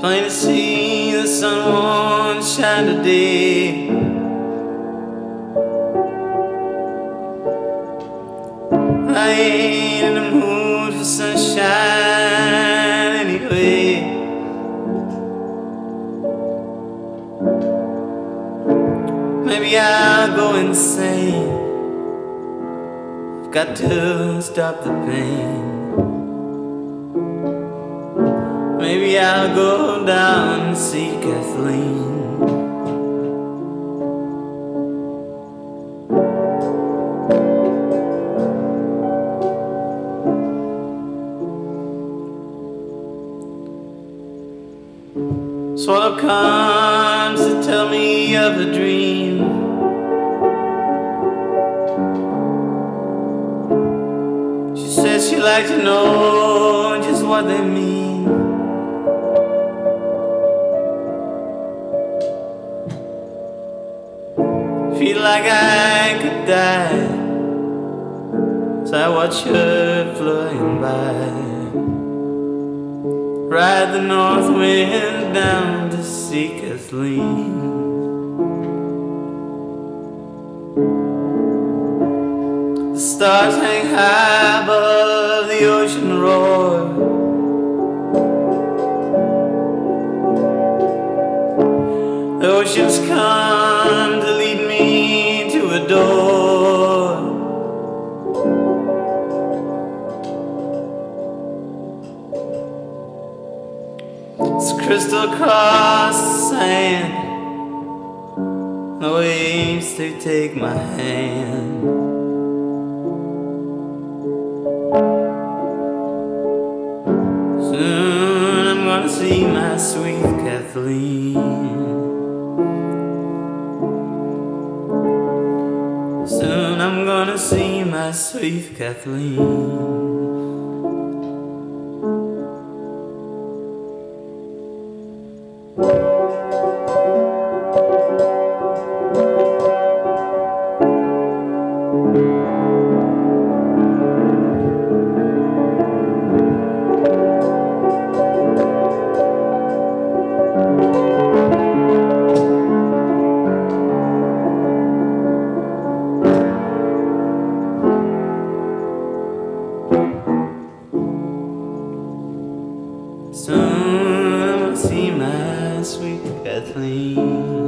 Plain to see the sun won't shine today. I ain't in the mood for sunshine anyway. Maybe I'll go insane. I've got to stop the pain. Maybe I'll go down and see Kathleen. Swallow comes to tell me of a dream. She says she likes to know just what they mean. Feel like I could die as I watch her flying by. Ride the north wind down to see Kathleen. The stars hang high above the ocean roar. The oceans come to to a. It's crystal across the sand. The waves they take my hand. Soon I'm gonna see my sweet Kathleen. I'm gonna see my sweet Kathleen. Soon I'll Kathleen.